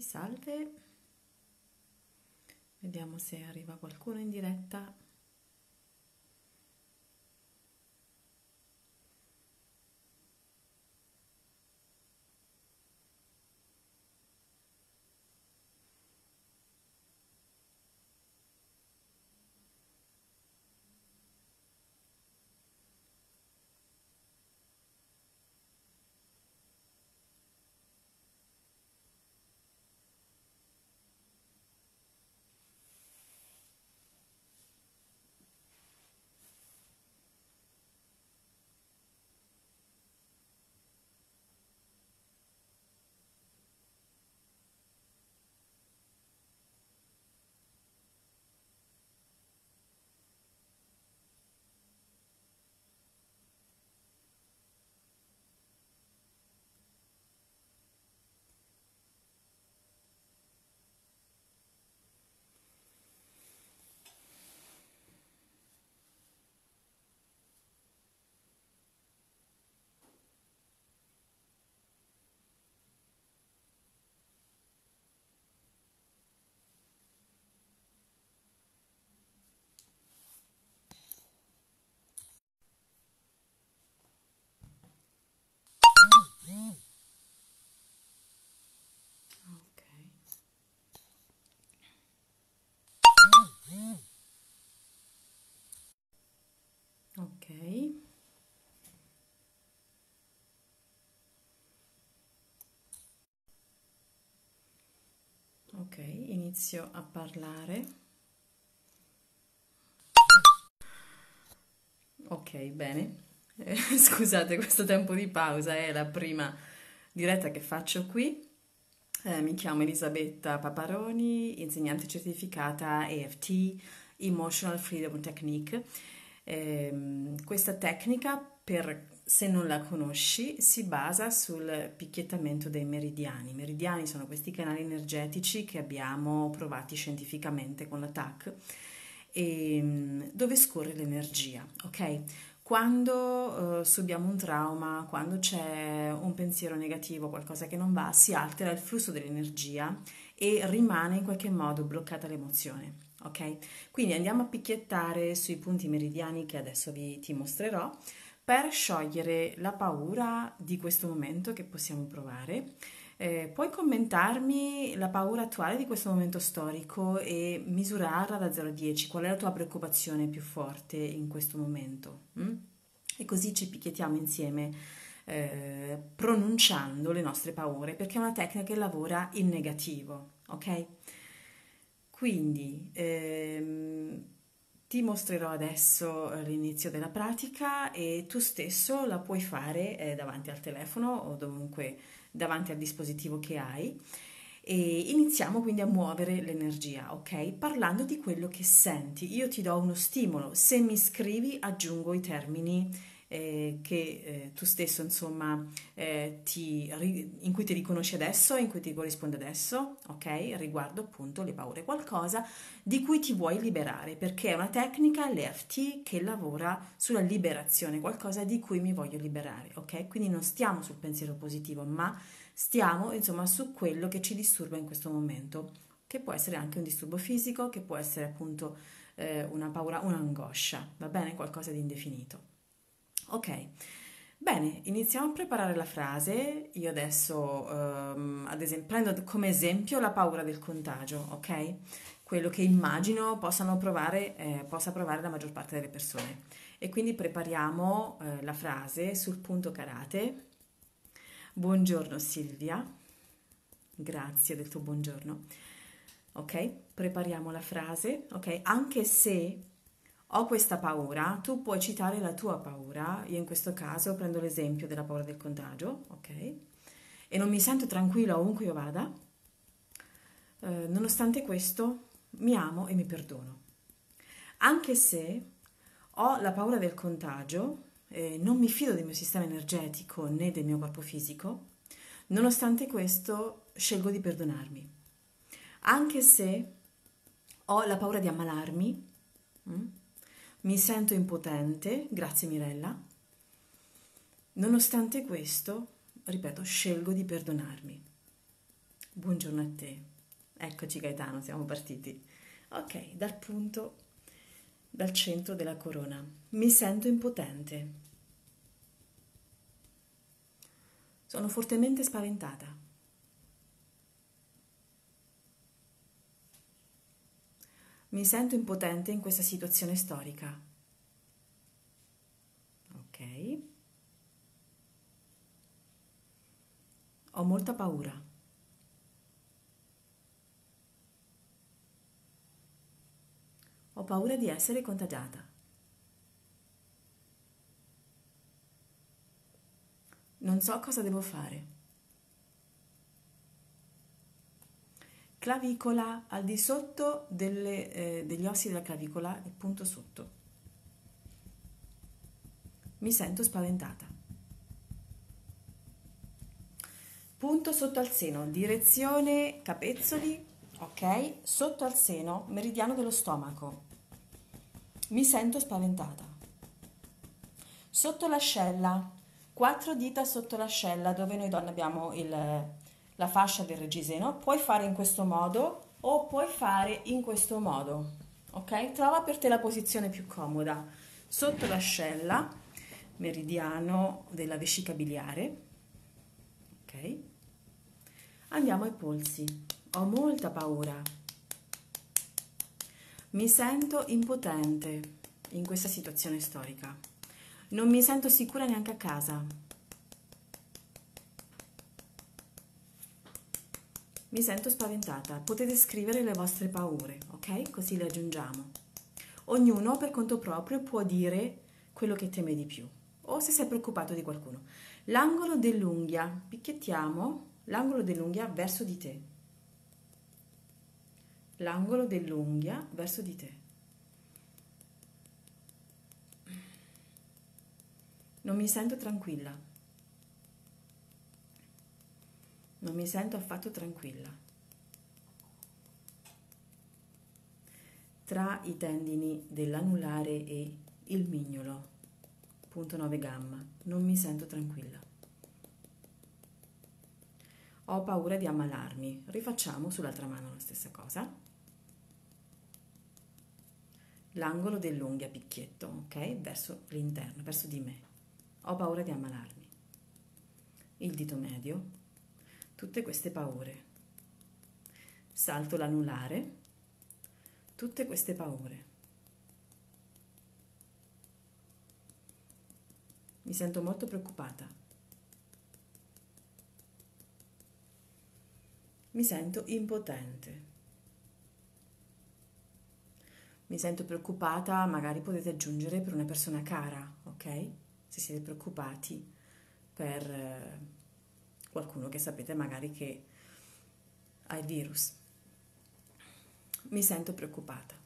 salve. Vediamo se arriva qualcuno in diretta. Ok. Ok. Ok, inizio a parlare. Ok, bene. Eh, scusate, questo tempo di pausa è la prima diretta che faccio qui. Eh, mi chiamo Elisabetta Paparoni, insegnante certificata EFT, Emotional Freedom Technique. Ehm, questa tecnica, per, se non la conosci, si basa sul picchiettamento dei meridiani. I meridiani sono questi canali energetici che abbiamo provati scientificamente con la TAC, e, ehm, dove scorre l'energia, ok? Quando eh, subiamo un trauma, quando c'è un pensiero negativo, qualcosa che non va, si altera il flusso dell'energia e rimane in qualche modo bloccata l'emozione. Ok? Quindi andiamo a picchiettare sui punti meridiani che adesso vi ti mostrerò per sciogliere la paura di questo momento che possiamo provare. Eh, puoi commentarmi la paura attuale di questo momento storico e misurarla da 0 a 10. Qual è la tua preoccupazione più forte in questo momento? Mm? E così ci picchiettiamo insieme eh, pronunciando le nostre paure perché è una tecnica che lavora in negativo, ok? Quindi ehm, ti mostrerò adesso l'inizio della pratica e tu stesso la puoi fare eh, davanti al telefono o dovunque davanti al dispositivo che hai e iniziamo quindi a muovere l'energia, ok? Parlando di quello che senti. Io ti do uno stimolo, se mi scrivi aggiungo i termini eh, che eh, tu stesso insomma eh, ti, in cui ti riconosci adesso, in cui ti corrisponde adesso, ok? Riguardo appunto le paure, qualcosa di cui ti vuoi liberare, perché è una tecnica, l'EFT, che lavora sulla liberazione, qualcosa di cui mi voglio liberare, ok? Quindi non stiamo sul pensiero positivo, ma stiamo insomma su quello che ci disturba in questo momento, che può essere anche un disturbo fisico, che può essere appunto eh, una paura, un'angoscia, va bene? Qualcosa di indefinito. Ok, bene, iniziamo a preparare la frase. Io adesso, um, ad esempio, prendo come esempio la paura del contagio, ok? Quello che immagino possano provare, eh, possa provare la maggior parte delle persone. E quindi prepariamo eh, la frase sul punto karate. Buongiorno Silvia, grazie del tuo buongiorno. Ok, prepariamo la frase, ok? Anche se ho questa paura, tu puoi citare la tua paura, io in questo caso prendo l'esempio della paura del contagio, ok? E non mi sento tranquilla ovunque io vada, eh, nonostante questo mi amo e mi perdono. Anche se ho la paura del contagio, eh, non mi fido del mio sistema energetico né del mio corpo fisico, nonostante questo scelgo di perdonarmi. Anche se ho la paura di ammalarmi, mm, mi sento impotente, grazie Mirella. Nonostante questo, ripeto, scelgo di perdonarmi. Buongiorno a te. Eccoci Gaetano, siamo partiti. Ok, dal punto, dal centro della corona. Mi sento impotente. Sono fortemente spaventata. Mi sento impotente in questa situazione storica. Ok. Ho molta paura. Ho paura di essere contagiata. Non so cosa devo fare. Clavicola al di sotto delle, eh, degli ossi della clavicola, il punto sotto. Mi sento spaventata. Punto sotto al seno, direzione capezzoli, ok? Sotto al seno, meridiano dello stomaco. Mi sento spaventata. Sotto l'ascella, quattro dita sotto l'ascella, dove noi donne abbiamo il, la fascia del reggiseno, puoi fare in questo modo o puoi fare in questo modo, ok? Trova per te la posizione più comoda. Sotto l'ascella, meridiano della vescica biliare, ok? Andiamo ai polsi. Ho molta paura. Mi sento impotente in questa situazione storica. Non mi sento sicura neanche a casa. Mi sento spaventata. Potete scrivere le vostre paure, ok? Così le aggiungiamo. Ognuno per conto proprio può dire quello che teme di più o se sei preoccupato di qualcuno. L'angolo dell'unghia, picchiettiamo l'angolo dell'unghia verso di te l'angolo dell'unghia verso di te. Non mi sento tranquilla. Non mi sento affatto tranquilla. Tra i tendini dell'anulare e il mignolo, punto 9 gamma, non mi sento tranquilla. Ho paura di ammalarmi. Rifacciamo sull'altra mano la stessa cosa l'angolo dell'unghia picchietto, ok? Verso l'interno, verso di me. Ho paura di ammalarmi. Il dito medio, tutte queste paure. Salto l'anulare, tutte queste paure. Mi sento molto preoccupata. Mi sento impotente. mi sento preoccupata, magari potete aggiungere per una persona cara, ok? Se siete preoccupati per eh, qualcuno che sapete magari che ha il virus. Mi sento preoccupata.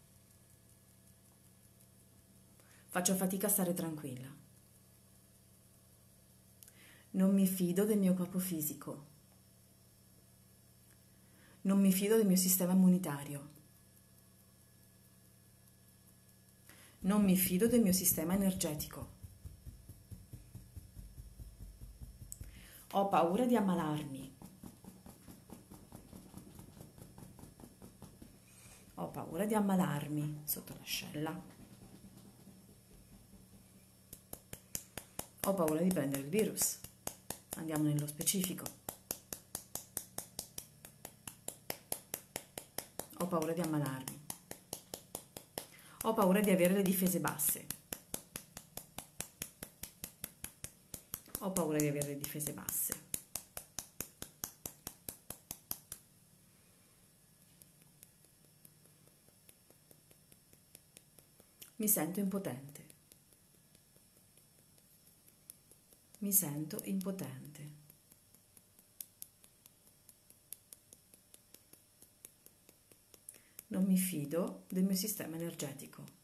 Faccio fatica a stare tranquilla. Non mi fido del mio corpo fisico. Non mi fido del mio sistema immunitario. Non mi fido del mio sistema energetico. Ho paura di ammalarmi. Ho paura di ammalarmi sotto l'ascella. Ho paura di prendere il virus. Andiamo nello specifico. Ho paura di ammalarmi. Ho paura di avere le difese basse. Ho paura di avere difese basse. Mi sento impotente. Mi sento impotente. non mi fido del mio sistema energetico.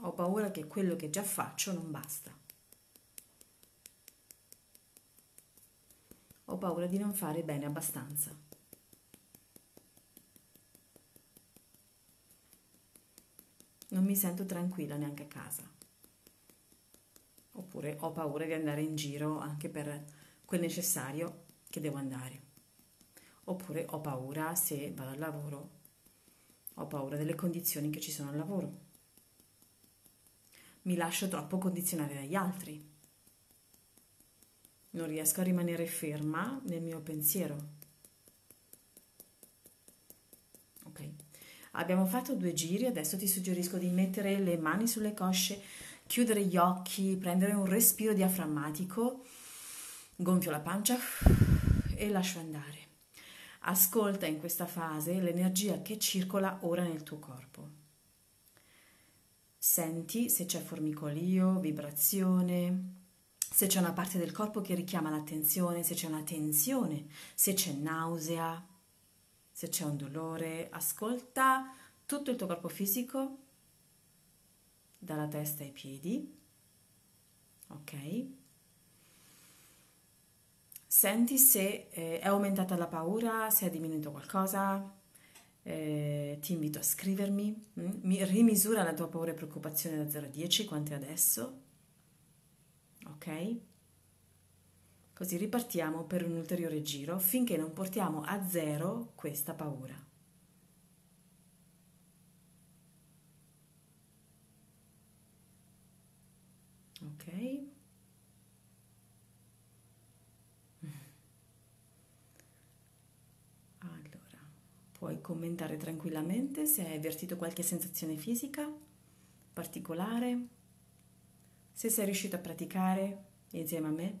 Ho paura che quello che già faccio non basta. Ho paura di non fare bene abbastanza. Non mi sento tranquilla neanche a casa. Oppure ho paura di andare in giro anche per quel necessario che devo andare. Oppure ho paura se vado al lavoro, ho paura delle condizioni che ci sono al lavoro. Mi lascio troppo condizionare dagli altri. Non riesco a rimanere ferma nel mio pensiero. Ok. Abbiamo fatto due giri, adesso ti suggerisco di mettere le mani sulle cosce, chiudere gli occhi, prendere un respiro diaframmatico, gonfio la pancia e lascio andare. Ascolta in questa fase l'energia che circola ora nel tuo corpo. Senti se c'è formicolio, vibrazione, se c'è una parte del corpo che richiama l'attenzione, se c'è una tensione, se c'è nausea, se c'è un dolore. Ascolta tutto il tuo corpo fisico, dalla testa ai piedi. Ok? Senti se eh, è aumentata la paura, se è diminuito qualcosa. Eh, ti invito a scrivermi. Mm? Mi, rimisura la tua paura e preoccupazione da 0 a 10, quanto è adesso. Ok? Così ripartiamo per un ulteriore giro finché non portiamo a zero questa paura. Ok? Puoi commentare tranquillamente se hai avvertito qualche sensazione fisica particolare, se sei riuscito a praticare insieme a me.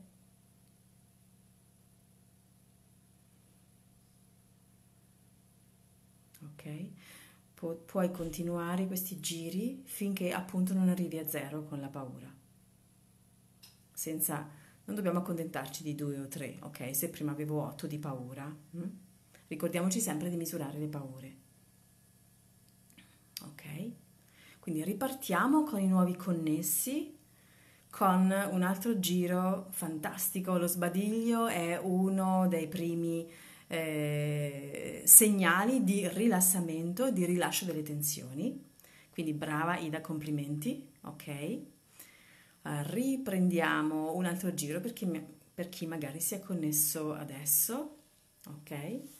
Ok? Pu- puoi continuare questi giri finché appunto non arrivi a zero con la paura. Senza, non dobbiamo accontentarci di due o tre, ok? Se prima avevo otto di paura. Hm? Ricordiamoci sempre di misurare le paure. Ok? Quindi ripartiamo con i nuovi connessi con un altro giro fantastico. Lo sbadiglio è uno dei primi eh, segnali di rilassamento, di rilascio delle tensioni. Quindi brava Ida, complimenti. Ok? riprendiamo un altro giro per chi, per chi magari si è connesso adesso. Ok?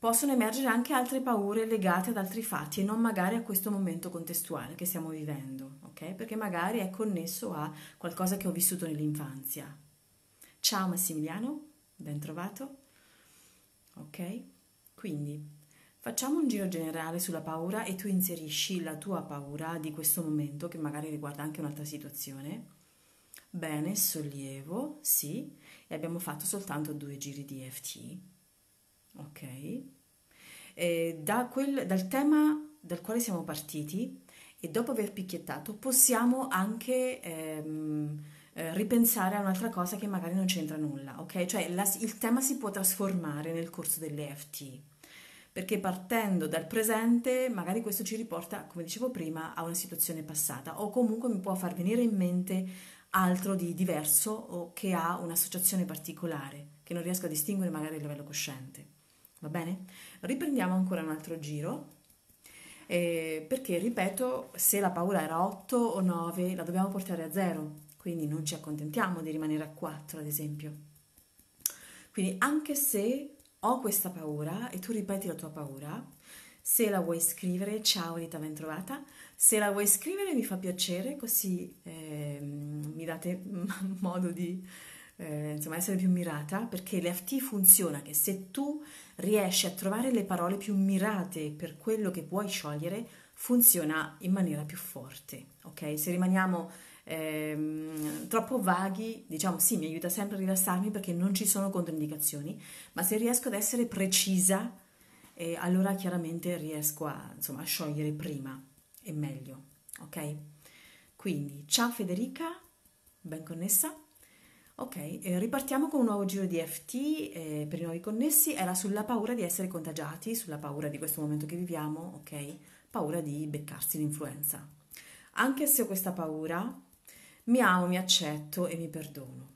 Possono emergere anche altre paure legate ad altri fatti e non magari a questo momento contestuale che stiamo vivendo, ok? Perché magari è connesso a qualcosa che ho vissuto nell'infanzia. Ciao Massimiliano, ben trovato. Ok? Quindi facciamo un giro generale sulla paura e tu inserisci la tua paura di questo momento che magari riguarda anche un'altra situazione. Bene, sollievo, sì, e abbiamo fatto soltanto due giri di EFT Ok? E da quel, dal tema dal quale siamo partiti e dopo aver picchiettato possiamo anche ehm, eh, ripensare a un'altra cosa che magari non c'entra nulla, ok? Cioè la, il tema si può trasformare nel corso dell'EFT perché partendo dal presente magari questo ci riporta, come dicevo prima, a una situazione passata o comunque mi può far venire in mente altro di diverso o che ha un'associazione particolare che non riesco a distinguere magari a livello cosciente. Va bene? Riprendiamo ancora un altro giro. Eh, perché, ripeto, se la paura era 8 o 9, la dobbiamo portare a 0. Quindi non ci accontentiamo di rimanere a 4, ad esempio. Quindi anche se ho questa paura e tu ripeti la tua paura, se la vuoi scrivere, ciao Rita, ben trovata. Se la vuoi scrivere mi fa piacere, così eh, mi date modo di eh, insomma, essere più mirata, perché l'EFT funziona che se tu riesci a trovare le parole più mirate per quello che vuoi sciogliere, funziona in maniera più forte, ok? Se rimaniamo ehm, troppo vaghi, diciamo sì, mi aiuta sempre a rilassarmi perché non ci sono controindicazioni, ma se riesco ad essere precisa, eh, allora chiaramente riesco a, insomma, a sciogliere prima e meglio, ok? Quindi, ciao Federica, ben connessa. Ok, eh, ripartiamo con un nuovo giro di FT eh, per i nuovi connessi. Era sulla paura di essere contagiati, sulla paura di questo momento che viviamo, ok? Paura di beccarsi l'influenza. Anche se ho questa paura, mi amo, mi accetto e mi perdono.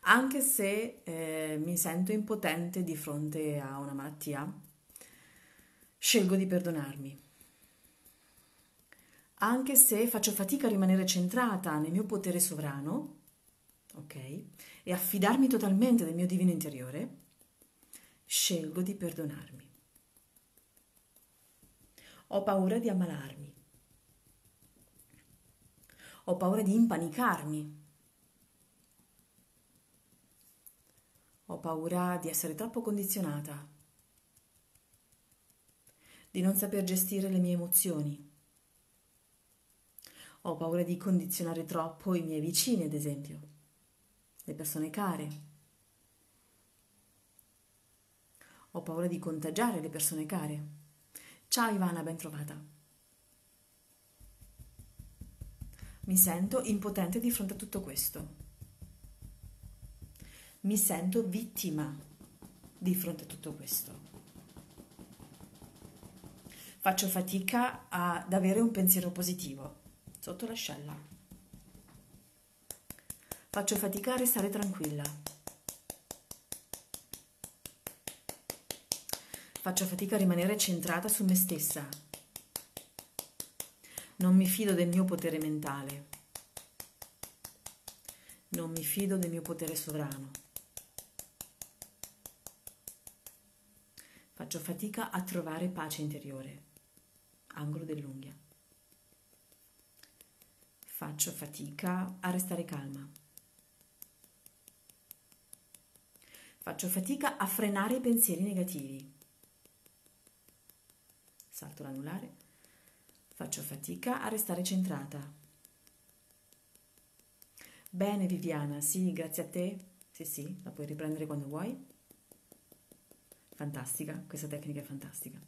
Anche se eh, mi sento impotente di fronte a una malattia, scelgo di perdonarmi. Anche se faccio fatica a rimanere centrata nel mio potere sovrano, ok? E affidarmi totalmente del mio divino interiore, scelgo di perdonarmi. Ho paura di ammalarmi. Ho paura di impanicarmi. Ho paura di essere troppo condizionata, di non saper gestire le mie emozioni. Ho paura di condizionare troppo i miei vicini, ad esempio, le persone care. Ho paura di contagiare le persone care. Ciao Ivana, ben trovata. Mi sento impotente di fronte a tutto questo mi sento vittima di fronte a tutto questo. Faccio fatica ad avere un pensiero positivo sotto l'ascella. Faccio fatica a restare tranquilla. Faccio fatica a rimanere centrata su me stessa. Non mi fido del mio potere mentale. Non mi fido del mio potere sovrano. Faccio fatica a trovare pace interiore. Angolo dell'unghia. Faccio fatica a restare calma. Faccio fatica a frenare i pensieri negativi. Salto l'anulare. Faccio fatica a restare centrata. Bene Viviana, sì, grazie a te. Sì, sì, la puoi riprendere quando vuoi. Fantastica, questa tecnica è fantastica.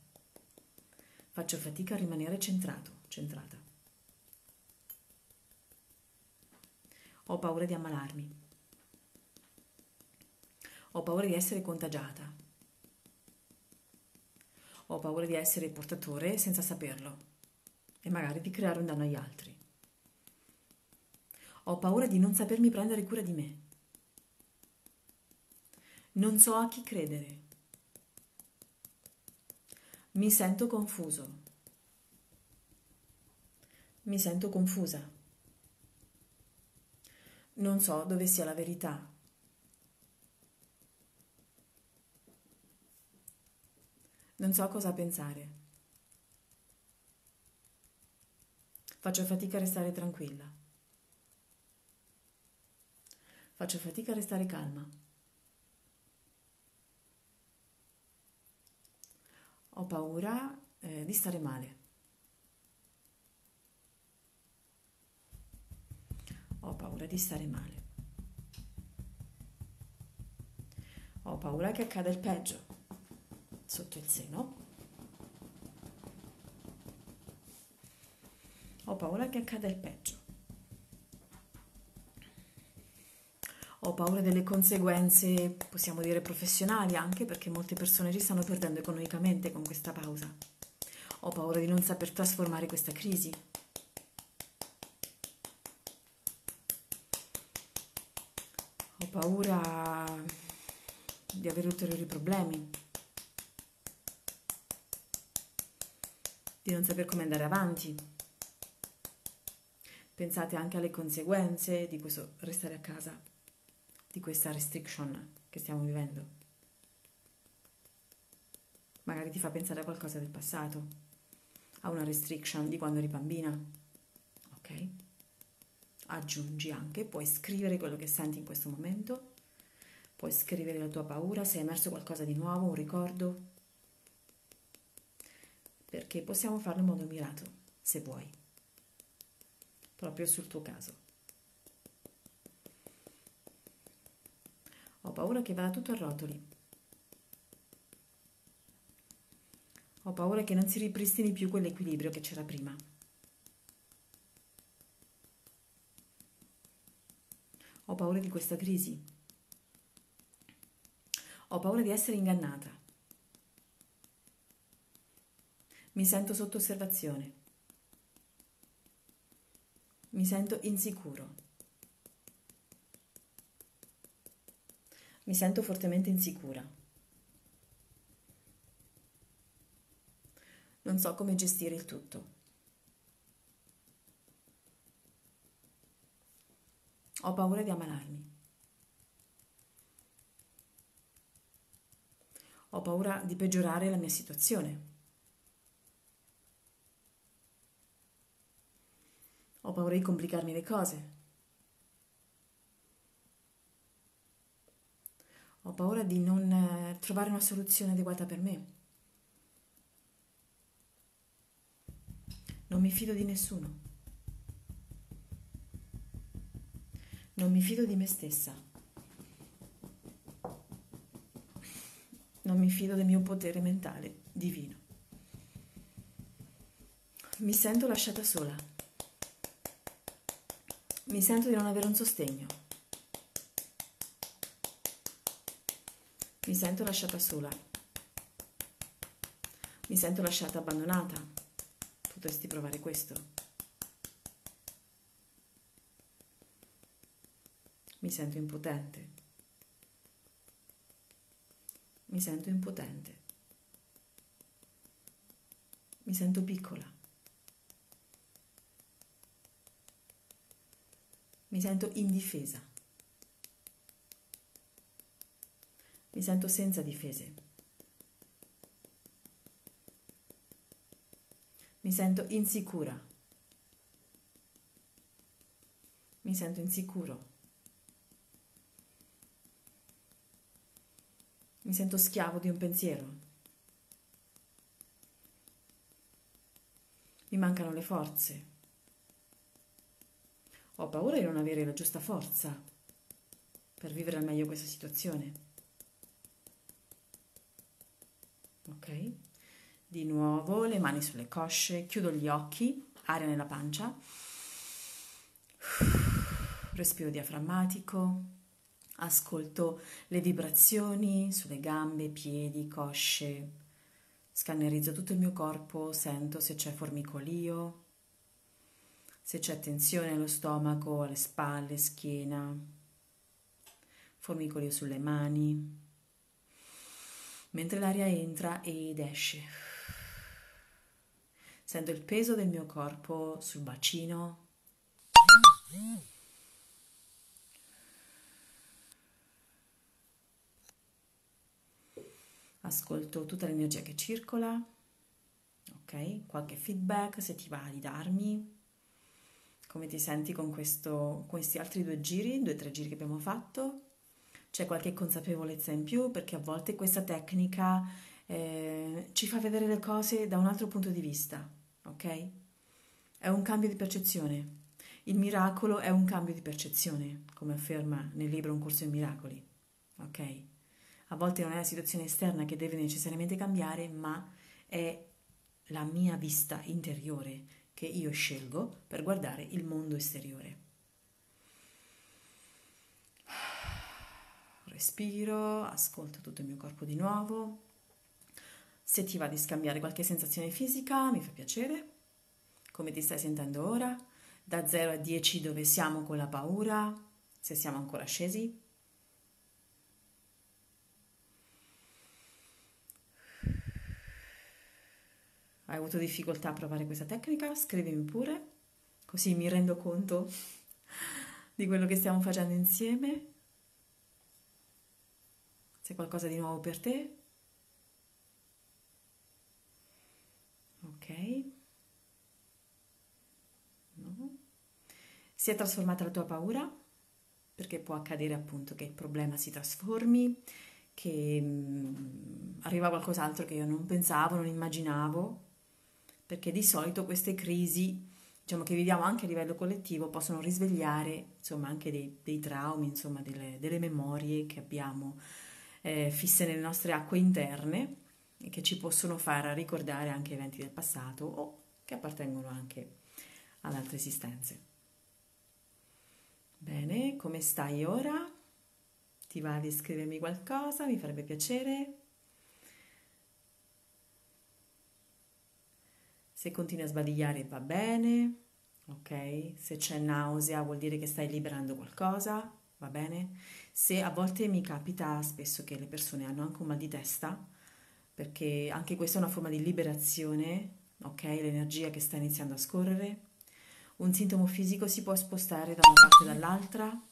Faccio fatica a rimanere centrato, centrata. Ho paura di ammalarmi. Ho paura di essere contagiata. Ho paura di essere portatore senza saperlo e magari di creare un danno agli altri. Ho paura di non sapermi prendere cura di me. Non so a chi credere. Mi sento confuso. Mi sento confusa. Non so dove sia la verità. Non so cosa pensare. Faccio fatica a restare tranquilla. Faccio fatica a restare calma. Ho paura eh, di stare male. Ho paura di stare male. Ho paura che accada il peggio sotto il seno. Ho paura che accada il peggio. ho paura delle conseguenze, possiamo dire professionali anche perché molte persone ci stanno perdendo economicamente con questa pausa. Ho paura di non saper trasformare questa crisi. Ho paura di avere ulteriori problemi. Di non saper come andare avanti. Pensate anche alle conseguenze di questo restare a casa di questa restriction che stiamo vivendo. Magari ti fa pensare a qualcosa del passato, a una restriction di quando eri bambina. Ok? Aggiungi anche, puoi scrivere quello che senti in questo momento, puoi scrivere la tua paura, se è emerso qualcosa di nuovo, un ricordo, perché possiamo farlo in modo mirato, se vuoi, proprio sul tuo caso. Ho paura che vada tutto a rotoli. Ho paura che non si ripristini più quell'equilibrio che c'era prima. Ho paura di questa crisi. Ho paura di essere ingannata. Mi sento sotto osservazione. Mi sento insicuro. Mi sento fortemente insicura. Non so come gestire il tutto. Ho paura di ammalarmi. Ho paura di peggiorare la mia situazione. Ho paura di complicarmi le cose. Ho paura di non eh, trovare una soluzione adeguata per me. Non mi fido di nessuno. Non mi fido di me stessa. Non mi fido del mio potere mentale divino. Mi sento lasciata sola. Mi sento di non avere un sostegno. Mi sento lasciata sola. Mi sento lasciata abbandonata. Potresti provare questo. Mi sento impotente. Mi sento impotente. Mi sento piccola. Mi sento indifesa. Mi sento senza difese. Mi sento insicura. Mi sento insicuro. Mi sento schiavo di un pensiero. Mi mancano le forze. Ho paura di non avere la giusta forza per vivere al meglio questa situazione. Ok? Di nuovo le mani sulle cosce, chiudo gli occhi, aria nella pancia. Respiro diaframmatico. Ascolto le vibrazioni sulle gambe, piedi, cosce. Scannerizzo tutto il mio corpo, sento se c'è formicolio, se c'è tensione allo stomaco, alle spalle, schiena, formicolio sulle mani, mentre l'aria entra ed esce. Sento il peso del mio corpo sul bacino. ascolto tutta l'energia che circola, ok? Qualche feedback se ti va di darmi, come ti senti con questo, questi altri due giri, due o tre giri che abbiamo fatto, c'è qualche consapevolezza in più perché a volte questa tecnica eh, ci fa vedere le cose da un altro punto di vista, ok? È un cambio di percezione. Il miracolo è un cambio di percezione, come afferma nel libro Un corso in miracoli, ok? A volte non è la situazione esterna che deve necessariamente cambiare, ma è la mia vista interiore che io scelgo per guardare il mondo esteriore. Respiro, ascolto tutto il mio corpo di nuovo. Se ti va di scambiare qualche sensazione fisica, mi fa piacere. Come ti stai sentendo ora? Da 0 a 10 dove siamo con la paura? Se siamo ancora scesi? Hai avuto difficoltà a provare questa tecnica, scrivimi pure, così mi rendo conto di quello che stiamo facendo insieme. Se qualcosa di nuovo per te. Ok. No. Si è trasformata la tua paura? Perché può accadere appunto che il problema si trasformi, che mh, mm, arriva qualcos'altro che io non pensavo, non immaginavo perché di solito queste crisi, diciamo che viviamo anche a livello collettivo, possono risvegliare insomma anche dei, dei traumi, insomma delle, delle, memorie che abbiamo eh, fisse nelle nostre acque interne e che ci possono far ricordare anche eventi del passato o che appartengono anche ad altre esistenze. Bene, come stai ora? Ti va di scrivermi qualcosa? Mi farebbe piacere. Se continui a sbadigliare va bene, ok? Se c'è nausea vuol dire che stai liberando qualcosa, va bene? Se a volte mi capita spesso che le persone hanno anche un mal di testa, perché anche questa è una forma di liberazione, ok? L'energia che sta iniziando a scorrere. Un sintomo fisico si può spostare da una parte o dall'altra,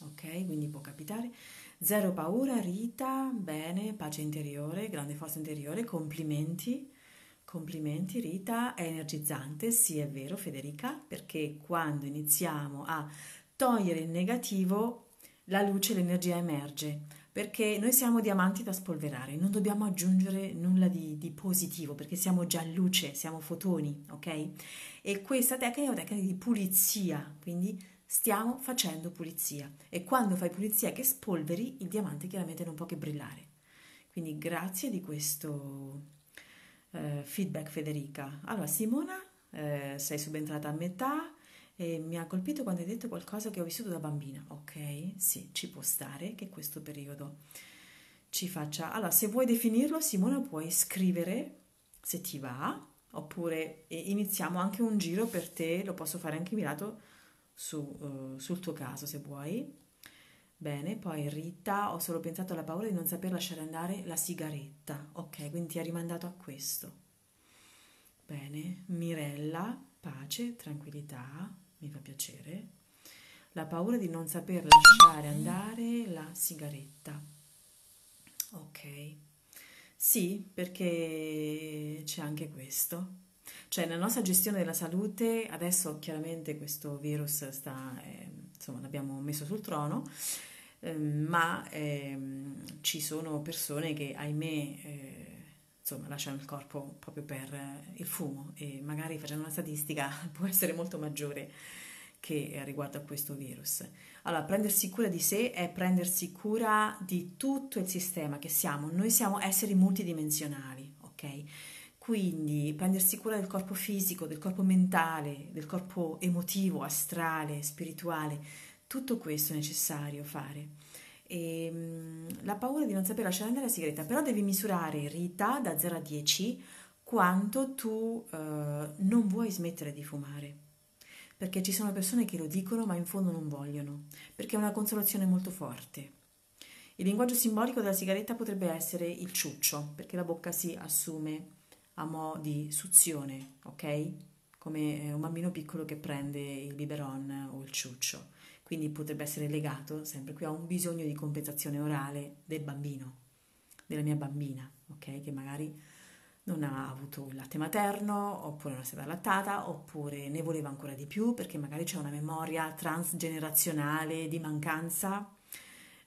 ok? Quindi può capitare. Zero paura, Rita, bene, pace interiore, grande forza interiore, complimenti. Complimenti Rita, è energizzante, sì è vero Federica, perché quando iniziamo a togliere il negativo, la luce, l'energia emerge, perché noi siamo diamanti da spolverare, non dobbiamo aggiungere nulla di, di positivo, perché siamo già luce, siamo fotoni, ok? E questa tecnica è una tecnica di pulizia, quindi stiamo facendo pulizia e quando fai pulizia che spolveri, il diamante chiaramente non può che brillare. Quindi grazie di questo eh, feedback Federica. Allora Simona, eh, sei subentrata a metà e mi ha colpito quando hai detto qualcosa che ho vissuto da bambina. Ok, sì, ci può stare che questo periodo ci faccia... Allora, se vuoi definirlo, Simona, puoi scrivere se ti va, oppure iniziamo anche un giro per te, lo posso fare anche mirato su, uh, sul tuo caso se vuoi. Bene, poi Rita, ho solo pensato alla paura di non saper lasciare andare la sigaretta. Ok, quindi ti ha rimandato a questo. Bene, Mirella, pace, tranquillità, mi fa piacere. La paura di non saper lasciare andare la sigaretta. Ok. Sì, perché c'è anche questo. Cioè, nella nostra gestione della salute, adesso chiaramente questo virus sta, eh, insomma, l'abbiamo messo sul trono, ma ehm, ci sono persone che, ahimè, eh, insomma, lasciano il corpo proprio per eh, il fumo e magari facendo una statistica può essere molto maggiore che riguardo a questo virus. Allora, prendersi cura di sé è prendersi cura di tutto il sistema che siamo. Noi siamo esseri multidimensionali, ok? Quindi prendersi cura del corpo fisico, del corpo mentale, del corpo emotivo, astrale, spirituale, tutto questo è necessario fare. E, um, la paura di non sapere lasciare andare la sigaretta, però devi misurare, Rita, da 0 a 10, quanto tu uh, non vuoi smettere di fumare. Perché ci sono persone che lo dicono ma in fondo non vogliono, perché è una consolazione molto forte. Il linguaggio simbolico della sigaretta potrebbe essere il ciuccio, perché la bocca si assume a mo' di suzione, ok? Come un bambino piccolo che prende il biberon o il ciuccio quindi potrebbe essere legato sempre qui a un bisogno di compensazione orale del bambino, della mia bambina, ok? Che magari non ha avuto il latte materno, oppure non è stata allattata, oppure ne voleva ancora di più perché magari c'è una memoria transgenerazionale di mancanza.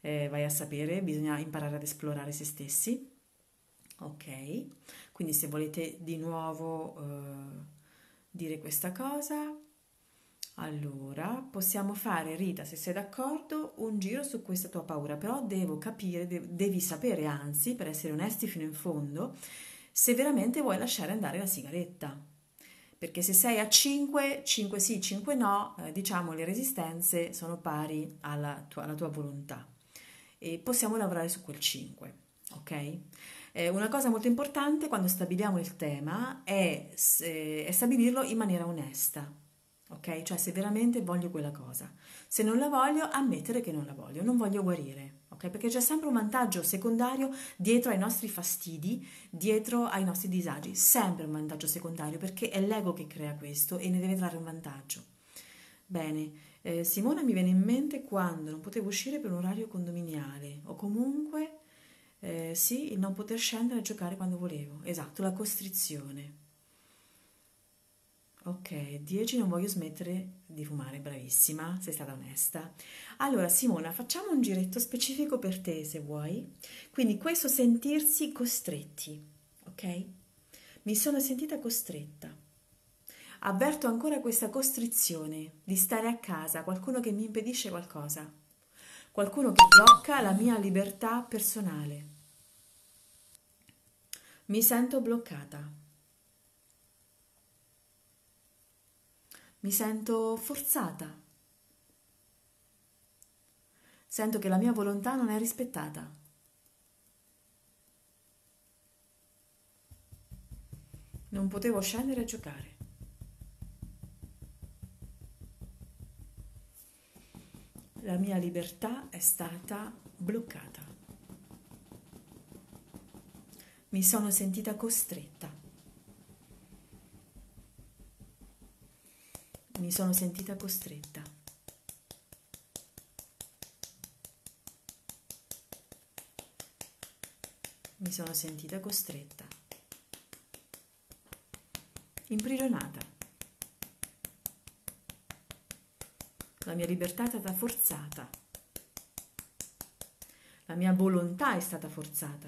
Eh, vai a sapere, bisogna imparare ad esplorare se stessi. Ok, quindi se volete di nuovo eh, dire questa cosa, allora, possiamo fare, Rita, se sei d'accordo, un giro su questa tua paura, però devo capire, devi sapere, anzi, per essere onesti fino in fondo, se veramente vuoi lasciare andare la sigaretta. Perché se sei a 5, 5 sì, 5 no, eh, diciamo le resistenze sono pari alla tua, alla tua, volontà. E possiamo lavorare su quel 5, ok? Eh, una cosa molto importante quando stabiliamo il tema è, è stabilirlo in maniera onesta ok? Cioè se veramente voglio quella cosa. Se non la voglio, ammettere che non la voglio, non voglio guarire, ok? Perché c'è sempre un vantaggio secondario dietro ai nostri fastidi, dietro ai nostri disagi, sempre un vantaggio secondario perché è l'ego che crea questo e ne deve trarre un vantaggio. Bene, eh, Simona mi viene in mente quando non potevo uscire per un orario condominiale o comunque eh, sì, il non poter scendere a giocare quando volevo. Esatto, la costrizione. Ok, 10 non voglio smettere di fumare, bravissima, sei stata onesta. Allora Simona, facciamo un giretto specifico per te se vuoi. Quindi questo sentirsi costretti, ok? Mi sono sentita costretta. Avverto ancora questa costrizione di stare a casa, qualcuno che mi impedisce qualcosa, qualcuno che blocca la mia libertà personale. Mi sento bloccata. Mi sento forzata. Sento che la mia volontà non è rispettata. Non potevo scendere a giocare. La mia libertà è stata bloccata. Mi sono sentita costretta. Mi sono sentita costretta. Mi sono sentita costretta, imprigionata. La mia libertà è stata forzata. La mia volontà è stata forzata.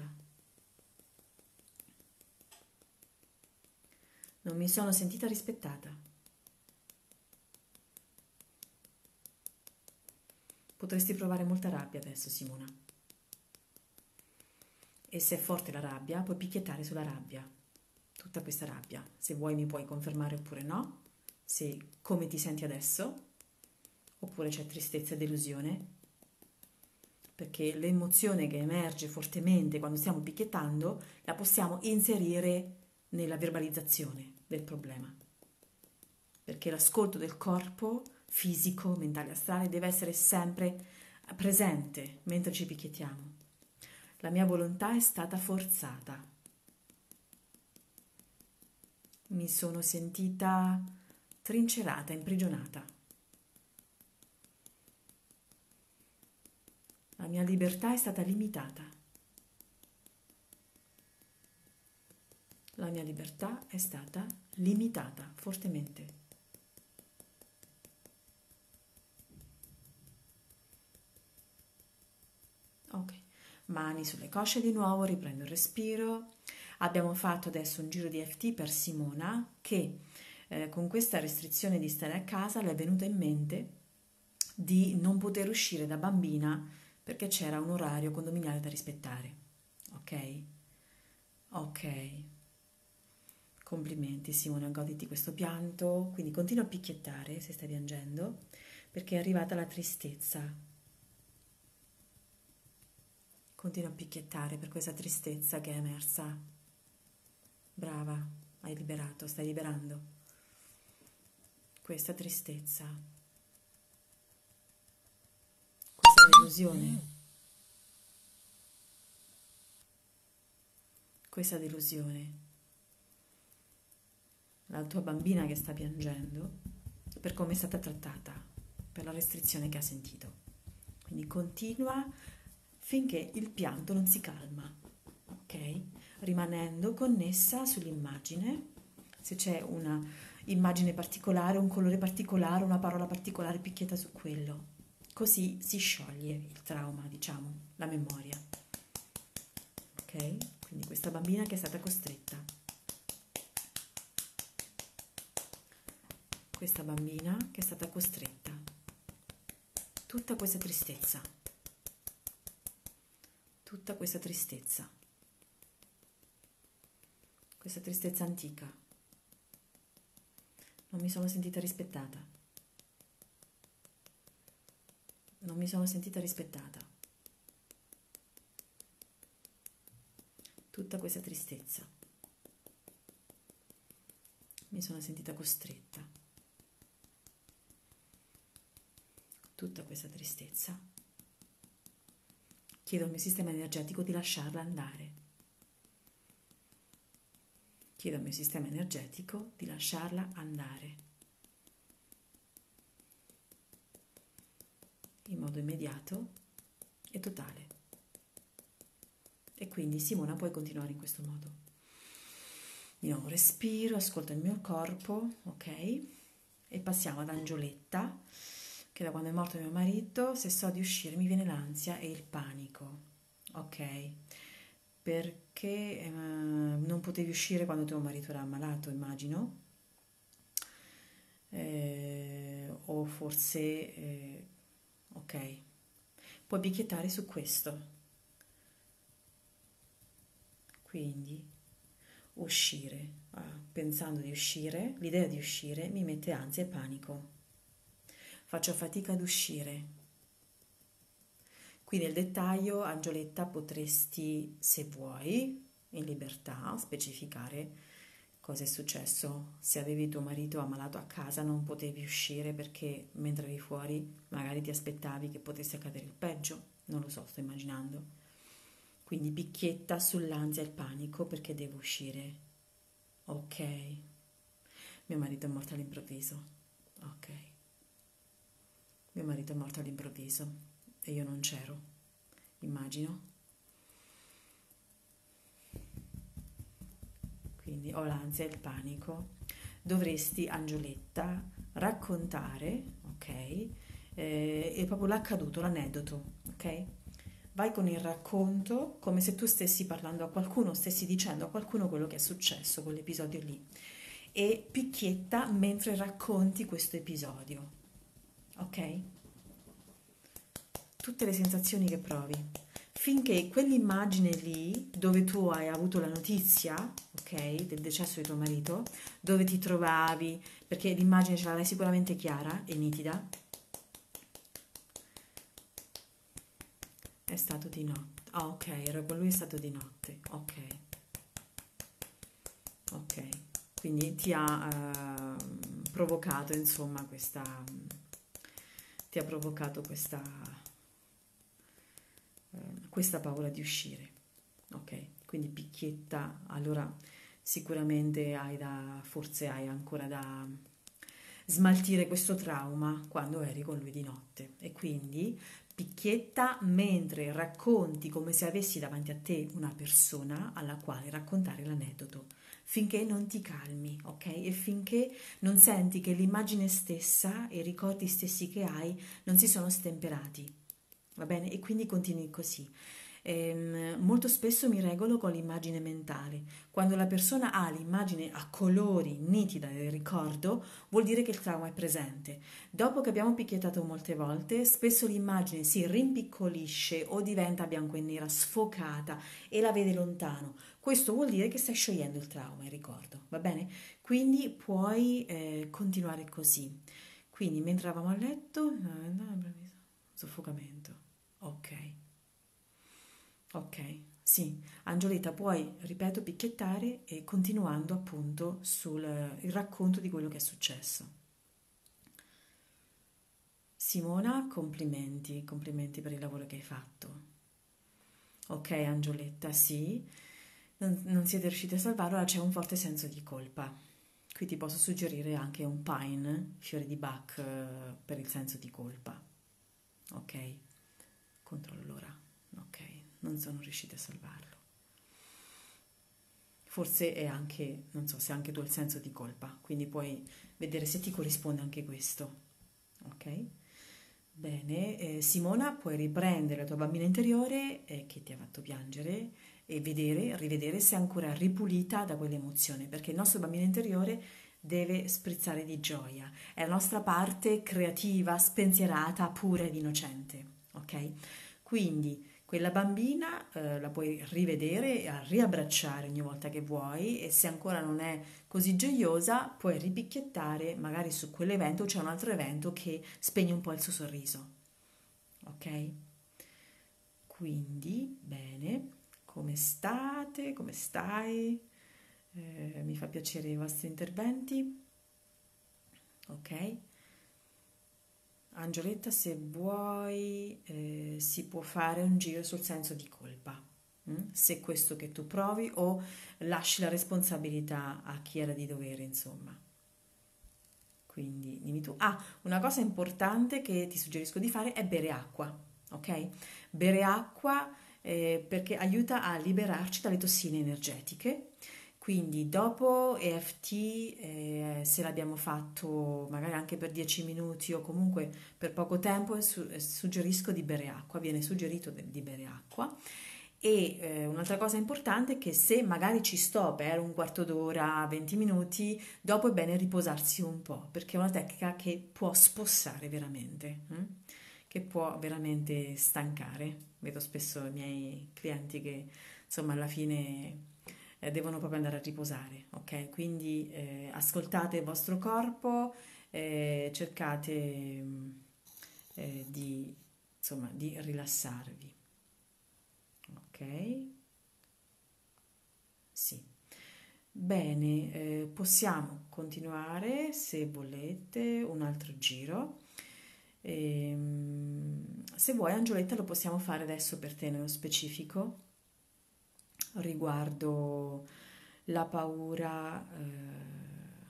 Non mi sono sentita rispettata. Potresti provare molta rabbia adesso, Simona. E se è forte la rabbia, puoi picchiettare sulla rabbia. Tutta questa rabbia. Se vuoi mi puoi confermare oppure no. Se come ti senti adesso. Oppure c'è tristezza e delusione. Perché l'emozione che emerge fortemente quando stiamo picchiettando la possiamo inserire nella verbalizzazione del problema. Perché l'ascolto del corpo fisico, mentale, astrale deve essere sempre presente mentre ci picchiettiamo. La mia volontà è stata forzata. Mi sono sentita trincerata, imprigionata. La mia libertà è stata limitata. La mia libertà è stata limitata fortemente. Mani sulle cosce di nuovo, riprendo il respiro. Abbiamo fatto adesso un giro di FT per Simona che eh, con questa restrizione di stare a casa le è venuta in mente di non poter uscire da bambina perché c'era un orario condominiale da rispettare. Ok? Ok. Complimenti Simona, goditi questo pianto, quindi continua a picchiettare se stai piangendo perché è arrivata la tristezza Continua a picchiettare per questa tristezza che è emersa. Brava, hai liberato, stai liberando. Questa tristezza. Questa delusione. Questa delusione. La tua bambina che sta piangendo per come è stata trattata, per la restrizione che ha sentito. Quindi continua finché il pianto non si calma, ok? Rimanendo connessa sull'immagine, se c'è una immagine particolare, un colore particolare, una parola particolare, picchietta su quello. Così si scioglie il trauma, diciamo, la memoria. Ok? Quindi questa bambina che è stata costretta. Questa bambina che è stata costretta. Tutta questa tristezza tutta questa tristezza, questa tristezza antica. Non mi sono sentita rispettata. Non mi sono sentita rispettata. Tutta questa tristezza. Mi sono sentita costretta. Tutta questa tristezza Chiedo al mio sistema energetico di lasciarla andare. Chiedo al mio sistema energetico di lasciarla andare. In modo immediato e totale. E quindi Simona puoi continuare in questo modo. Di nuovo respiro, ascolto il mio corpo, ok? E passiamo ad Angioletta che da quando è morto mio marito, se so di uscire mi viene l'ansia e il panico. Ok? Perché eh, non potevi uscire quando tuo marito era ammalato, immagino. Eh, o forse... Eh, ok. Puoi picchiettare su questo. Quindi uscire, ah, pensando di uscire, l'idea di uscire mi mette ansia e panico faccio fatica ad uscire. Qui nel dettaglio, Angioletta, potresti, se vuoi, in libertà, specificare cosa è successo. Se avevi tuo marito ammalato a casa non potevi uscire perché mentre eri fuori magari ti aspettavi che potesse accadere il peggio. Non lo so, sto immaginando. Quindi picchietta sull'ansia e il panico perché devo uscire. Ok. Mio marito è morto all'improvviso. Ok. Mio marito è morto all'improvviso e io non c'ero, immagino. quindi ho l'ansia e il panico, dovresti, Angioletta, raccontare, ok? Eh, è proprio l'accaduto, l'aneddoto, ok? Vai con il racconto come se tu stessi parlando a qualcuno, stessi dicendo a qualcuno quello che è successo, quell'episodio lì. E picchietta mentre racconti questo episodio, ok? Tutte le sensazioni che provi finché quell'immagine lì, dove tu hai avuto la notizia, ok, del decesso di tuo marito, dove ti trovavi, perché l'immagine ce l'avrai sicuramente chiara e nitida, è stato di notte. Ah, ok, ero con lui è stato di notte, ok. Ok, quindi ti ha uh, provocato, insomma, questa... ti ha provocato questa questa paura di uscire. Ok, quindi picchietta, allora sicuramente hai da, forse hai ancora da smaltire questo trauma quando eri con lui di notte e quindi picchietta mentre racconti come se avessi davanti a te una persona alla quale raccontare l'aneddoto finché non ti calmi, ok? E finché non senti che l'immagine stessa e i ricordi stessi che hai non si sono stemperati va bene? E quindi continui così. Ehm, molto spesso mi regolo con l'immagine mentale. Quando la persona ha l'immagine a colori nitida del ricordo, vuol dire che il trauma è presente. Dopo che abbiamo picchiettato molte volte, spesso l'immagine si rimpiccolisce o diventa bianco e nera, sfocata e la vede lontano. Questo vuol dire che stai sciogliendo il trauma, il ricordo, va bene? Quindi puoi eh, continuare così. Quindi mentre eravamo a letto, soffocamento. Ok. Ok, sì. Angioletta, puoi, ripeto, picchiettare e continuando appunto sul racconto di quello che è successo. Simona, complimenti, complimenti per il lavoro che hai fatto. Ok, Angioletta, sì, non, non siete riusciti a salvarlo, ora c'è un forte senso di colpa. Qui ti posso suggerire anche un pine, fiore di Bach, eh, per il senso di colpa. Ok? Controllo l'ora. Non sono riuscita a salvarlo. Forse è anche, non so se anche tu hai il senso di colpa, quindi puoi vedere se ti corrisponde anche questo. Ok? Bene, eh, Simona, puoi riprendere la tua bambina interiore eh, che ti ha fatto piangere e vedere, rivedere se è ancora ripulita da quell'emozione, perché il nostro bambino interiore deve sprizzare di gioia, è la nostra parte creativa, spensierata, pura ed innocente, ok? Quindi quella bambina eh, la puoi rivedere e riabbracciare ogni volta che vuoi e se ancora non è così gioiosa puoi ripicchiettare magari su quell'evento c'è un altro evento che spegne un po' il suo sorriso. Ok? Quindi, bene, come state? Come stai? Eh, mi fa piacere i vostri interventi. Ok? Angioletta, se vuoi, eh, si può fare un giro sul senso di colpa, hm? se è questo che tu provi o lasci la responsabilità a chi era di dovere, insomma. Quindi dimmi tu. Ah, una cosa importante che ti suggerisco di fare è bere acqua, ok? Bere acqua eh, perché aiuta a liberarci dalle tossine energetiche quindi dopo EFT, eh, se l'abbiamo fatto magari anche per 10 minuti o comunque per poco tempo, su- suggerisco di bere acqua, viene suggerito di bere acqua. E eh, un'altra cosa importante è che se magari ci sto per un quarto d'ora, 20 minuti, dopo è bene riposarsi un po', perché è una tecnica che può spossare veramente, hm? che può veramente stancare. Vedo spesso i miei clienti che insomma alla fine eh, devono proprio andare a riposare, ok? Quindi eh, ascoltate il vostro corpo, eh, cercate mm, eh, di, insomma, di rilassarvi, ok? Sì. Bene, eh, possiamo continuare se volete un altro giro. E, ehm, se vuoi, Angioletta, lo possiamo fare adesso per te nello specifico riguardo la paura eh,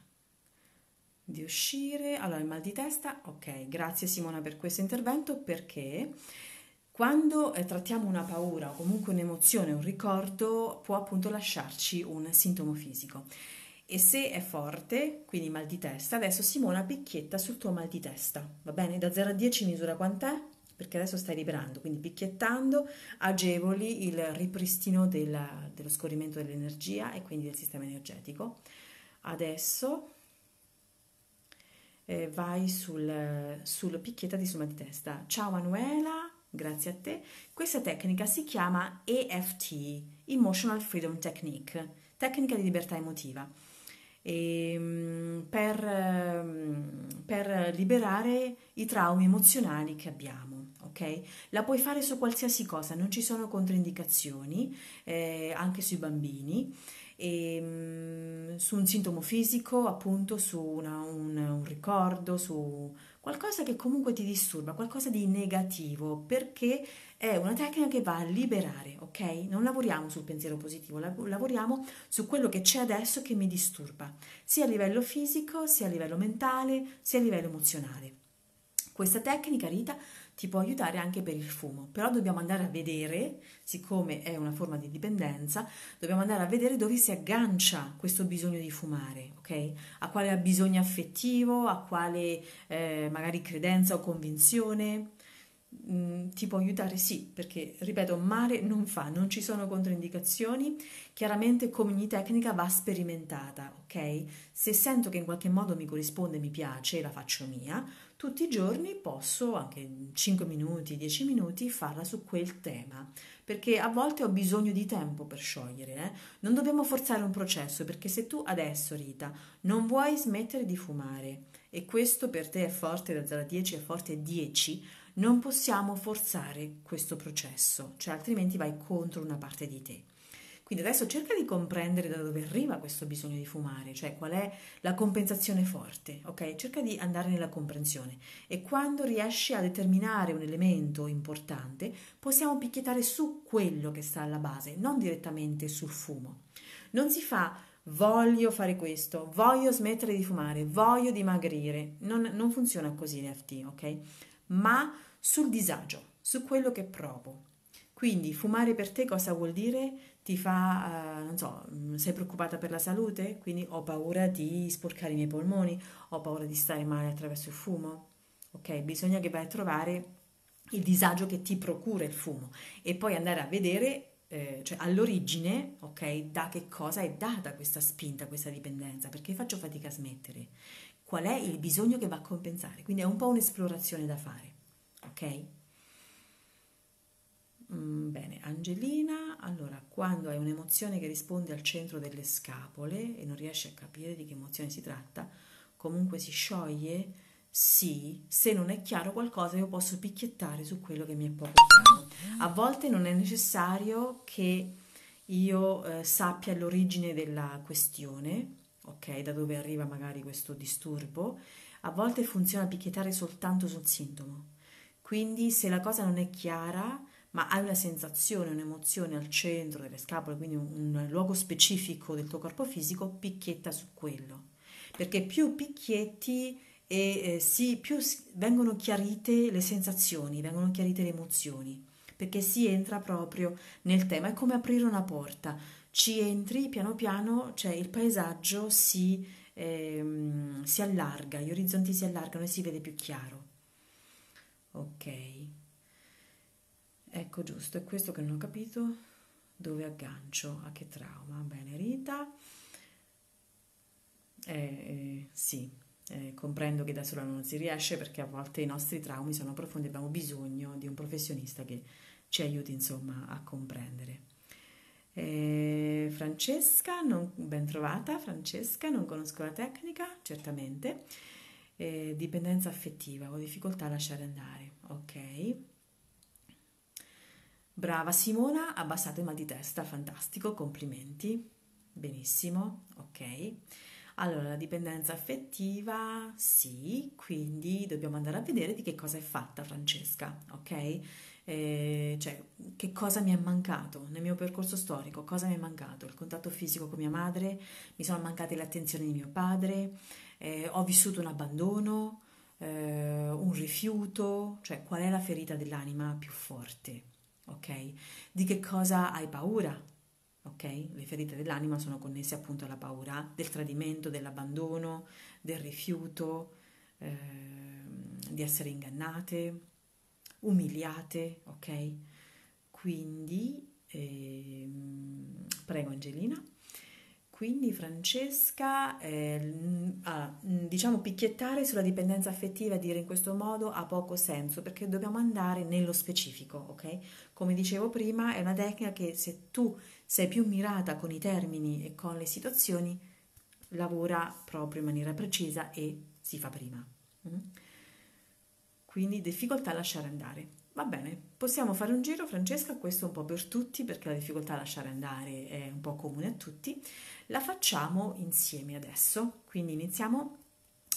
di uscire. Allora, il mal di testa, ok, grazie Simona per questo intervento perché Quando eh, trattiamo una paura o comunque un'emozione, un ricordo, può appunto lasciarci un sintomo fisico. E se è forte, quindi mal di testa, adesso Simona picchietta sul tuo mal di testa, va bene? Da 0 a 10 misura quant'è? Perché adesso stai liberando, quindi picchiettando agevoli il ripristino della, dello scorrimento dell'energia e quindi del sistema energetico. Adesso eh, vai sul, sul picchiettati sul mal di testa. Ciao Manuela, grazie a te. Questa tecnica si chiama EFT, Emotional Freedom Technique, tecnica di libertà emotiva, e, ehm, per, ehm, per liberare i traumi emozionali che abbiamo. Okay? La puoi fare su qualsiasi cosa, non ci sono controindicazioni, eh, anche sui bambini e, ehm, su un sintomo fisico, appunto su una, un, un ricordo, su qualcosa che comunque ti disturba, qualcosa di negativo, perché è una tecnica che va a liberare, ok? Non lavoriamo sul pensiero positivo, lavoriamo su quello che c'è adesso che mi disturba, sia a livello fisico, sia a livello mentale, sia a livello emozionale. Questa tecnica, Rita, ti può aiutare anche per il fumo, però dobbiamo andare a vedere, siccome è una forma di dipendenza, dobbiamo andare a vedere dove si aggancia questo bisogno di fumare, ok? A quale bisogno affettivo, a quale eh, magari credenza o convinzione. Mm, ti può aiutare? Sì, perché ripeto, male non fa, non ci sono controindicazioni. Chiaramente come ogni tecnica va sperimentata, ok? Se sento che in qualche modo mi corrisponde, mi piace, la faccio mia, tutti i giorni posso, anche 5 minuti, 10 minuti, farla su quel tema, perché a volte ho bisogno di tempo per sciogliere, eh? non dobbiamo forzare un processo, perché se tu adesso, Rita, non vuoi smettere di fumare e questo per te è forte da 0 a 10, è forte 10, non possiamo forzare questo processo, cioè altrimenti vai contro una parte di te. Quindi adesso cerca di comprendere da dove arriva questo bisogno di fumare, cioè qual è la compensazione forte, ok? Cerca di andare nella comprensione e quando riesci a determinare un elemento importante, possiamo picchiettare su quello che sta alla base, non direttamente sul fumo. Non si fa voglio fare questo, voglio smettere di fumare, voglio dimagrire. Non, non funziona così in FT, ok? Ma sul disagio, su quello che provo. Quindi fumare per te cosa vuol dire? Ti fa, uh, non so, mm, sei preoccupata per la salute? Quindi ho paura di sporcare i miei polmoni, ho paura di stare male attraverso il fumo. Ok, bisogna che vai a trovare il disagio che ti procura il fumo e poi andare a vedere eh, cioè all'origine, ok, da che cosa è data questa spinta, questa dipendenza, perché faccio fatica a smettere, qual è il bisogno che va a compensare, quindi è un po' un'esplorazione da fare, ok? Mm, bene, Angelina, allora quando hai un'emozione che risponde al centro delle scapole e non riesci a capire di che emozione si tratta, comunque si scioglie? Sì, se non è chiaro qualcosa io posso picchiettare su quello che mi è poco chiaro. A volte non è necessario che io eh, sappia l'origine della questione, ok, da dove arriva magari questo disturbo, a volte funziona picchiettare soltanto sul sintomo. Quindi se la cosa non è chiara, ma hai una sensazione, un'emozione al centro delle scapole, quindi un, un luogo specifico del tuo corpo fisico, picchietta su quello. Perché più picchietti e eh, sì, più vengono chiarite le sensazioni, vengono chiarite le emozioni, perché si entra proprio nel tema, è come aprire una porta, ci entri piano piano, cioè il paesaggio si, ehm, si allarga, gli orizzonti si allargano e si vede più chiaro. Ok. Ecco giusto, è questo che non ho capito dove aggancio, a che trauma. Bene, Rita. Eh, eh, sì, eh, comprendo che da sola non si riesce perché a volte i nostri traumi sono profondi e abbiamo bisogno di un professionista che ci aiuti insomma a comprendere. Eh, Francesca, non, ben trovata Francesca, non conosco la tecnica, certamente. Eh, dipendenza affettiva, ho difficoltà a lasciare andare, ok. Brava Simona, abbassato il mal di testa, fantastico, complimenti. Benissimo, ok. Allora, la dipendenza affettiva, sì, quindi dobbiamo andare a vedere di che cosa è fatta Francesca, ok? Eh, cioè, che cosa mi è mancato nel mio percorso storico, cosa mi è mancato? Il contatto fisico con mia madre, mi sono mancate le attenzioni di mio padre, eh, ho vissuto un abbandono, eh, un rifiuto, cioè qual è la ferita dell'anima più forte, ok? Di che cosa hai paura, ok? Le ferite dell'anima sono connesse appunto alla paura del tradimento, dell'abbandono, del rifiuto, eh, di essere ingannate, umiliate, ok? Quindi, eh, prego Angelina. Quindi Francesca, eh, diciamo picchiettare sulla dipendenza affettiva, dire in questo modo ha poco senso perché dobbiamo andare nello specifico, ok? Come dicevo prima, è una tecnica che se tu sei più mirata con i termini e con le situazioni, lavora proprio in maniera precisa e si fa prima. Mm? Quindi difficoltà a lasciare andare. Va bene, possiamo fare un giro, Francesca, questo un po' per tutti perché la difficoltà a lasciare andare è un po' comune a tutti. La facciamo insieme adesso, quindi iniziamo.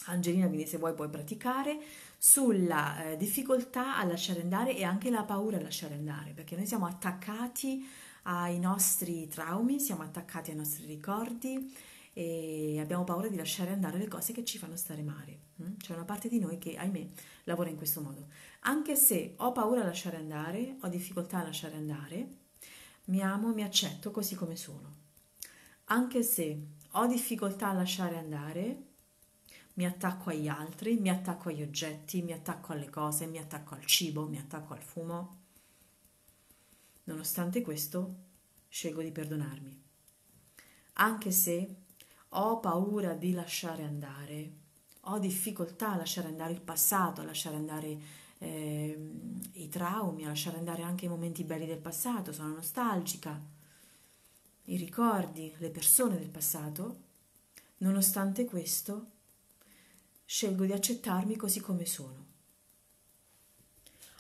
Angelina, quindi se vuoi puoi praticare sulla eh, difficoltà a lasciare andare e anche la paura a lasciare andare, perché noi siamo attaccati ai nostri traumi, siamo attaccati ai nostri ricordi e abbiamo paura di lasciare andare le cose che ci fanno stare male. Mm? C'è una parte di noi che, ahimè, lavora in questo modo. Anche se ho paura a lasciare andare, ho difficoltà a lasciare andare, mi amo, mi accetto così come sono. Anche se ho difficoltà a lasciare andare, mi attacco agli altri, mi attacco agli oggetti, mi attacco alle cose, mi attacco al cibo, mi attacco al fumo. Nonostante questo, scelgo di perdonarmi. Anche se ho paura di lasciare andare, ho difficoltà a lasciare andare il passato, a lasciare andare eh, i traumi, a lasciare andare anche i momenti belli del passato, sono nostalgica, i ricordi, le persone del passato, nonostante questo scelgo di accettarmi così come sono.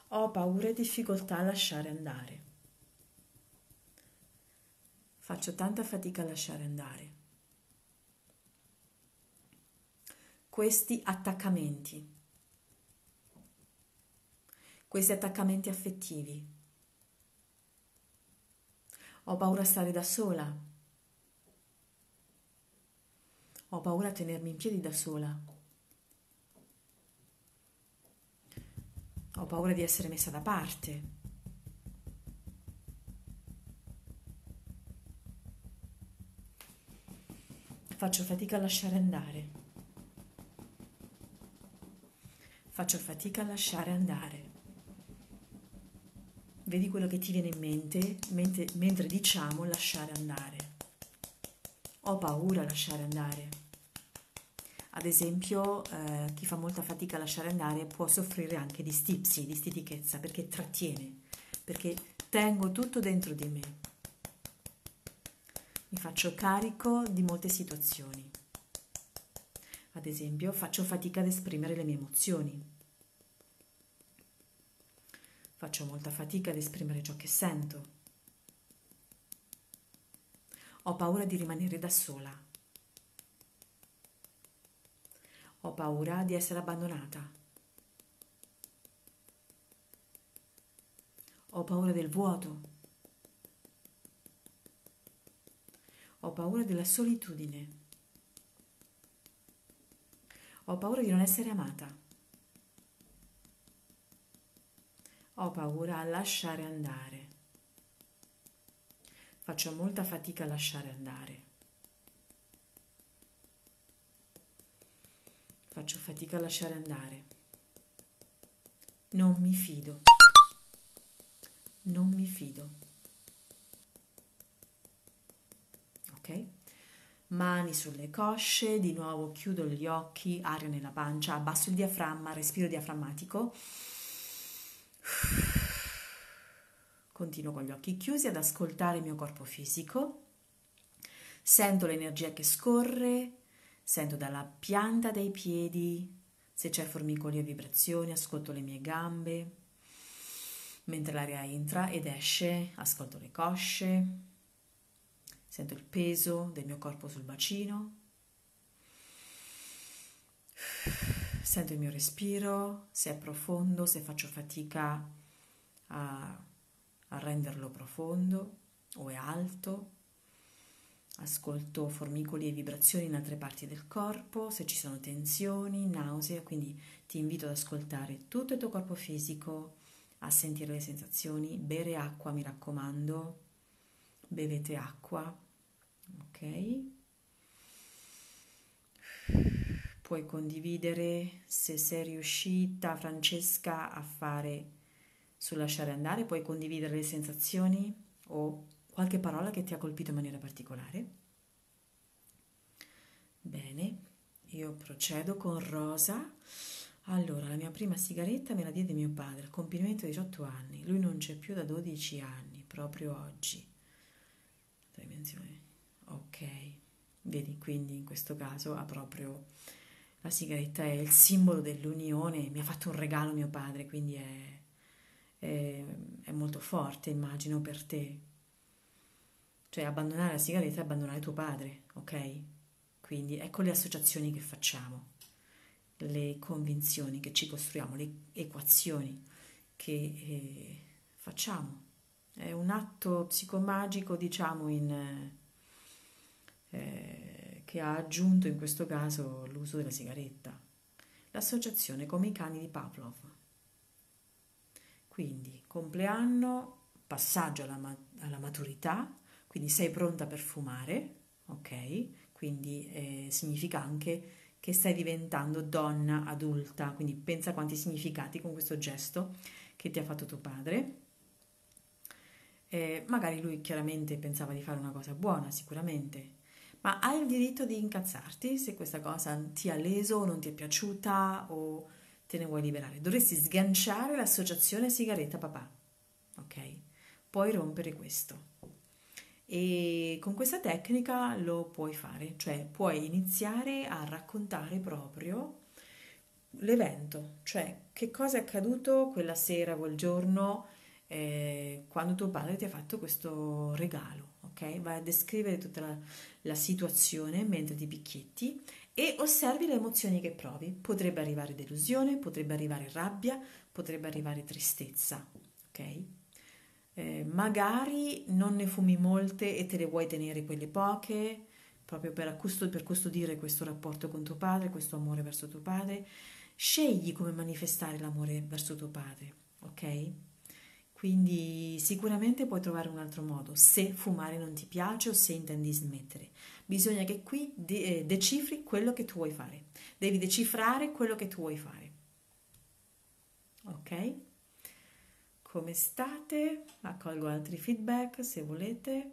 Ho paura e difficoltà a lasciare andare. Faccio tanta fatica a lasciare andare. Questi attaccamenti, questi attaccamenti affettivi. Ho paura a stare da sola. Ho paura a tenermi in piedi da sola. Ho paura di essere messa da parte. Faccio fatica a lasciare andare. Faccio fatica a lasciare andare. Vedi quello che ti viene in mente mentre, mentre diciamo lasciare andare. Ho paura a lasciare andare. Ad esempio, eh, chi fa molta fatica a lasciare andare può soffrire anche di stipsi, di stitichezza, perché trattiene, perché tengo tutto dentro di me. Mi faccio carico di molte situazioni. Ad esempio, faccio fatica ad esprimere le mie emozioni. Faccio molta fatica ad esprimere ciò che sento. Ho paura di rimanere da sola. Ho paura di essere abbandonata. Ho paura del vuoto. Ho paura della solitudine. Ho paura di non essere amata. Ho paura a lasciare andare. Faccio molta fatica a lasciare andare. Faccio fatica a lasciare andare. Non mi fido. Non mi fido. Ok? Mani sulle cosce, di nuovo chiudo gli occhi, aria nella pancia, abbasso il diaframma, respiro diaframmatico. Continuo con gli occhi chiusi ad ascoltare il mio corpo fisico. Sento l'energia che scorre, sento dalla pianta dei piedi se c'è formicoli e vibrazioni, ascolto le mie gambe. Mentre l'aria entra ed esce, ascolto le cosce, Sento il peso del mio corpo sul bacino. Sento il mio respiro, se è profondo, se faccio fatica a, a renderlo profondo o è alto. ascolto formicoli e vibrazioni in altre parti del corpo, se ci sono tensioni, nausea, quindi ti invito ad ascoltare tutto il tuo corpo fisico, a sentire le sensazioni, bere acqua, mi raccomando, bevete acqua, Puoi condividere se sei riuscita, Francesca, a fare sul lasciare andare, puoi condividere le sensazioni o qualche parola che ti ha colpito in maniera particolare. Bene, io procedo con Rosa. Allora, la mia prima sigaretta me la diede mio padre, al compimento di 18 anni. Lui non c'è più da 12 anni, proprio oggi. Dimensioni. Ok, vedi, quindi in questo caso ha proprio la sigaretta è il simbolo dell'unione, mi ha fatto un regalo mio padre, quindi è, è, è molto forte, immagino, per te. Cioè, abbandonare la sigaretta è abbandonare tuo padre, ok? Quindi ecco le associazioni che facciamo le convinzioni che ci costruiamo, le equazioni che eh, facciamo. È un atto psicomagico, diciamo, in, eh, che ha aggiunto in questo caso l'uso della sigaretta. L'associazione come i cani di Pavlov. Quindi, compleanno, passaggio alla, alla maturità, quindi sei pronta per fumare, ok? Quindi eh, significa anche che stai diventando donna adulta, quindi pensa quanti significati con questo gesto che ti ha fatto tuo padre. Eh, magari lui chiaramente pensava di fare una cosa buona, sicuramente, ma hai il diritto di incazzarti se questa cosa ti ha leso non ti è piaciuta o te ne vuoi liberare. Dovresti sganciare l'associazione sigaretta papà, ok? Puoi rompere questo e con questa tecnica lo puoi fare, cioè puoi iniziare a raccontare proprio l'evento, cioè che cosa è accaduto quella sera, quel giorno, eh, quando tuo padre ti ha fatto questo regalo, ok? Vai a descrivere tutta la, la situazione mentre ti picchietti e osservi le emozioni che provi. Potrebbe arrivare delusione, potrebbe arrivare rabbia, potrebbe arrivare tristezza, ok? Eh, magari non ne fumi molte e te le vuoi tenere quelle poche, proprio per, per custodire questo rapporto con tuo padre, questo amore verso tuo padre. Scegli come manifestare l'amore verso tuo padre, ok? Quindi sicuramente puoi trovare un altro modo se fumare non ti piace o se intendi smettere. Bisogna che qui de- eh, decifri quello che tu vuoi fare. Devi decifrare quello che tu vuoi fare. Ok? come state? Accolgo altri feedback se volete.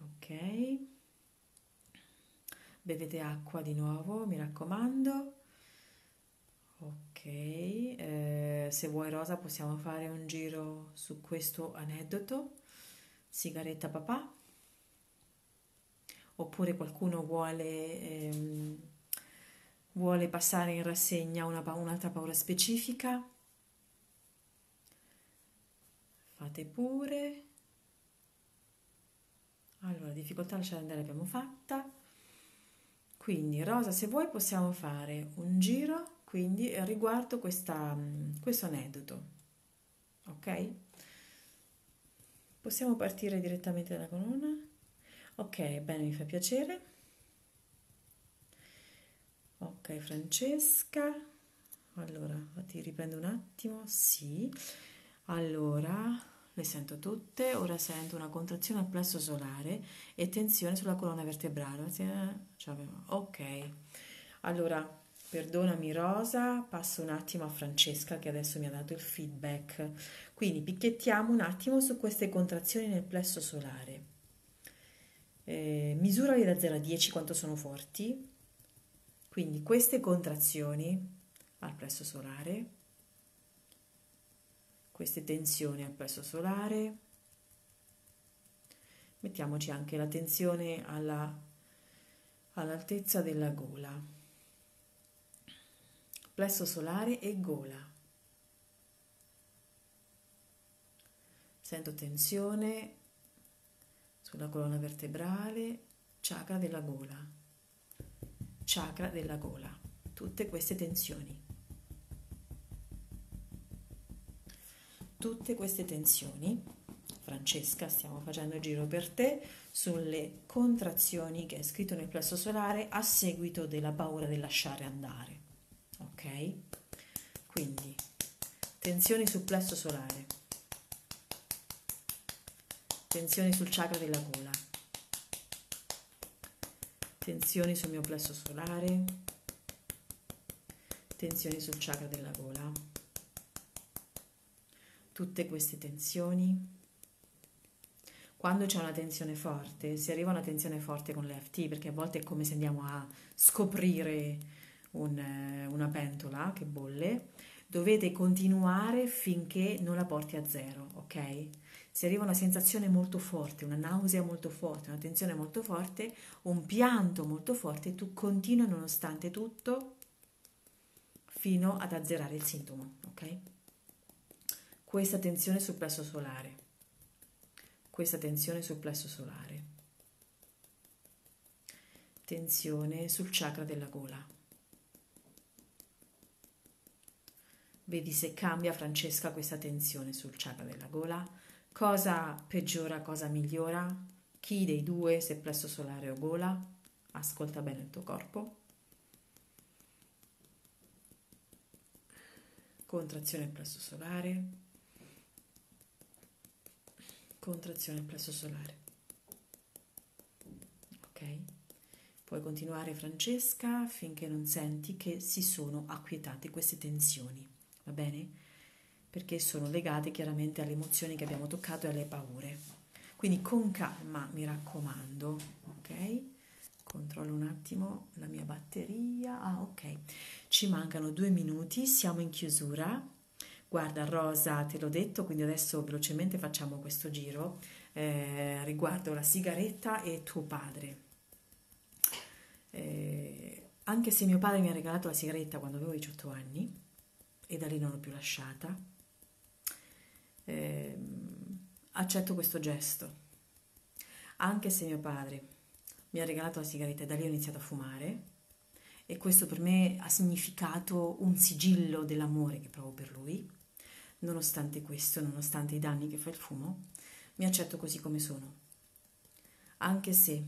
Ok. Bevete acqua di nuovo, mi raccomando. Ok, eh, se vuoi Rosa possiamo fare un giro su questo aneddoto. Sigaretta papà. Oppure qualcuno vuole... Ehm, vuole passare in rassegna una, un'altra paura specifica, fate pure. Allora, difficoltà lasciare andare l'abbiamo fatta. Quindi, Rosa, se vuoi possiamo fare un giro, quindi riguardo questa, questo aneddoto. Ok? Possiamo partire direttamente dalla colonna? Ok, bene, mi fa piacere. Ok, Francesca. Allora, ti riprendo un attimo. Sì. Allora, le sento tutte. Ora sento una contrazione al plesso solare e tensione sulla colonna vertebrale. Ok. Allora, perdonami Rosa, passo un attimo a Francesca che adesso mi ha dato il feedback. Quindi picchiettiamo un attimo su queste contrazioni nel plesso solare. Eh, misurali da 0 a 10 quanto sono forti quindi queste contrazioni al plesso solare, queste tensioni al plesso solare, mettiamoci anche la tensione alla, all'altezza della gola, plesso solare e gola. Sento tensione sulla colonna vertebrale, chakra della gola chakra della gola, tutte queste tensioni. tutte queste tensioni. Francesca, stiamo facendo il giro per te sulle contrazioni che è scritto nel plesso solare a seguito della paura del lasciare andare. Ok? Quindi tensioni sul plesso solare, tensioni sul chakra della gola, tensioni sul mio plesso solare, tensioni sul chakra della gola. Tutte queste tensioni. Quando c'è una tensione forte, si arriva a una tensione forte con l'EFT, perché a volte è come se andiamo a scoprire un, una pentola che bolle, dovete continuare finché non la porti a zero, ok? Se arriva una sensazione molto forte, una nausea molto forte, una tensione molto forte, un pianto molto forte, tu continua nonostante tutto fino ad azzerare il sintomo, ok? Questa tensione sul plesso solare, questa tensione sul plesso solare, tensione sul chakra della gola. Vedi se cambia Francesca questa tensione sul chakra della gola, cosa peggiora, cosa migliora, chi dei due, se plesso solare o gola, ascolta bene il tuo corpo. contrazione plesso solare, contrazione plesso solare. Ok? Puoi continuare Francesca finché non senti che si sono acquietate queste tensioni, va bene? Perché sono legate chiaramente alle emozioni che abbiamo toccato e alle paure. Quindi con calma, mi raccomando, ok? Controllo un attimo la mia batteria. Ah, ok. Ci mancano due minuti, siamo in chiusura. Guarda Rosa, te l'ho detto, quindi adesso velocemente facciamo questo giro eh, riguardo la sigaretta e tuo padre. Eh, anche se mio padre mi ha regalato la sigaretta quando avevo 18 anni e da lì non l'ho più lasciata, eh, accetto questo gesto. Anche se mio padre mi ha regalato la sigaretta e da lì ho iniziato a fumare e questo per me ha significato un sigillo dell'amore che provo per lui. Nonostante questo, nonostante i danni che fa il fumo, mi accetto così come sono. Anche se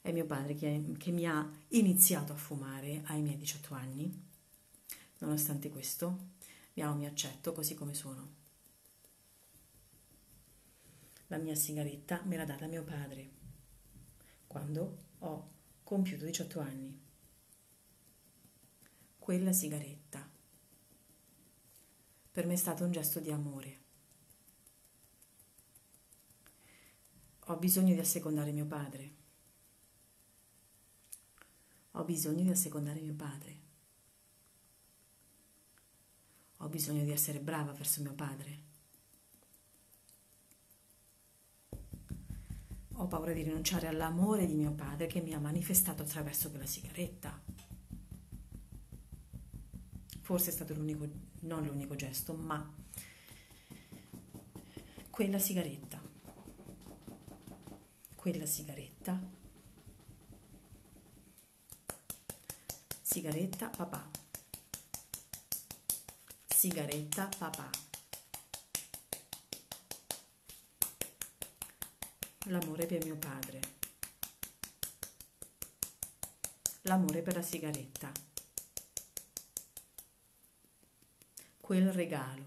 è mio padre che, che mi ha iniziato a fumare ai miei 18 anni, nonostante questo, mi amo, mi accetto così come sono. La mia sigaretta me l'ha data mio padre quando ho compiuto 18 anni. Quella sigaretta per me è stato un gesto di amore. Ho bisogno di assecondare mio padre. Ho bisogno di assecondare mio padre. Ho bisogno di essere brava verso mio padre. Ho paura di rinunciare all'amore di mio padre che mi ha manifestato attraverso quella sigaretta. Forse è stato l'unico, non l'unico gesto, ma quella sigaretta. Quella sigaretta. Sigaretta papà. Sigaretta papà. l'amore per mio padre, l'amore per la sigaretta, quel regalo,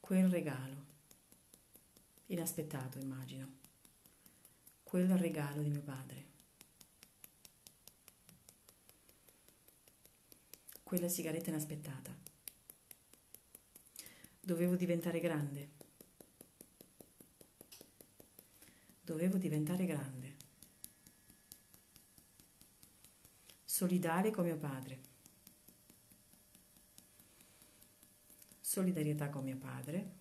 quel regalo, inaspettato immagino, quel regalo di mio padre, quella sigaretta inaspettata. Dovevo diventare grande dovevo diventare grande. Solidale con mio padre. Solidarietà con mio padre.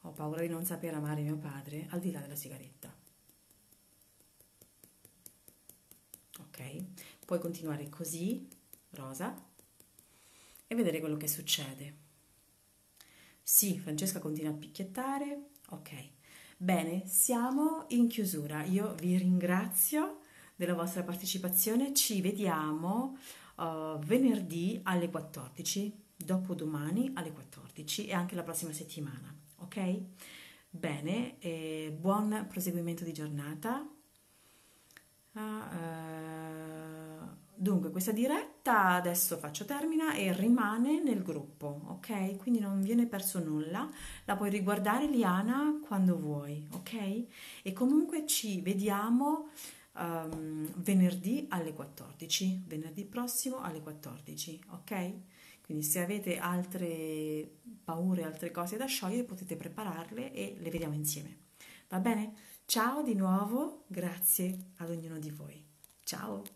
Ho paura di non sapere amare mio padre al di là della sigaretta. Ok? Puoi continuare così, rosa, e vedere quello che succede. Sì, Francesca continua a picchiettare. Ok. Bene, siamo in chiusura. Io vi ringrazio della vostra partecipazione. Ci vediamo uh, venerdì alle 14, dopodomani alle 14 e anche la prossima settimana, ok? Bene, buon proseguimento di giornata. Uh, uh, dunque, questa diretta adesso faccio termina e rimane nel gruppo, ok? Quindi non viene perso nulla, la puoi riguardare Liana quando vuoi, ok? E comunque ci vediamo um, venerdì alle 14, venerdì prossimo alle 14, ok? Quindi se avete altre paure, altre cose da sciogliere, potete prepararle e le vediamo insieme. Va bene? Ciao di nuovo, grazie ad ognuno di voi. Ciao!